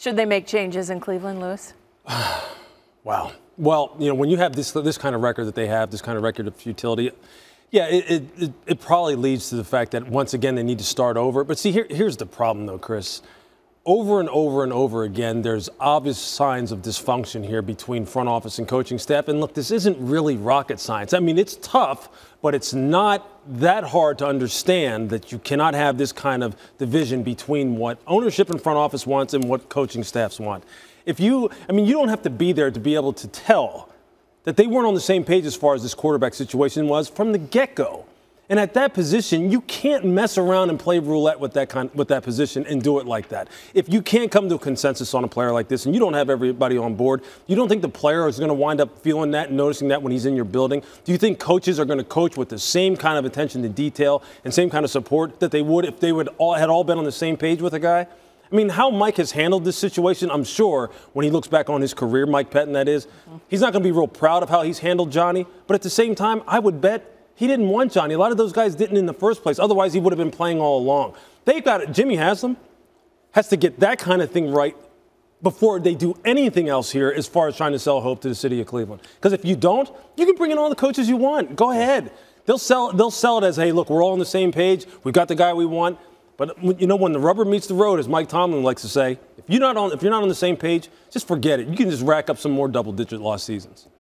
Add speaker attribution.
Speaker 1: Should they make changes in Cleveland, Louis?
Speaker 2: wow. Well, you know, when you have this this kind of record that they have, this kind of record of futility, yeah, it, it, it probably leads to the fact that once again they need to start over. But see, here, here's the problem, though, Chris over and over and over again, there's obvious signs of dysfunction here between front office and coaching staff. And look, this isn't really rocket science. I mean, it's tough, but it's not that hard to understand that you cannot have this kind of division between what ownership and front office wants and what coaching staffs want. If you, I mean, you don't have to be there to be able to tell that they weren't on the same page as far as this quarterback situation was from the get go. And at that position, you can't mess around and play roulette with that kind, with that position and do it like that. If you can't come to a consensus on a player like this, and you don't have everybody on board, you don't think the player is going to wind up feeling that and noticing that when he's in your building? Do you think coaches are going to coach with the same kind of attention to detail and same kind of support that they would if they would all had all been on the same page with a guy? I mean, how Mike has handled this situation, I'm sure when he looks back on his career, Mike Pettine, that is, he's not going to be real proud of how he's handled Johnny. But at the same time, I would bet he didn't want Johnny. A lot of those guys didn't in the first place. Otherwise, he would have been playing all along. They've got it. Jimmy Haslam has to get that kind of thing right before they do anything else here as far as trying to sell hope to the city of Cleveland. Because if you don't, you can bring in all the coaches you want. Go ahead. They'll sell, they'll sell it as, hey, look, we're all on the same page. We've got the guy we want. But you know, when the rubber meets the road, as Mike Tomlin likes to say, if you're not on, if you're not on the same page, just forget it. You can just rack up some more double-digit loss seasons.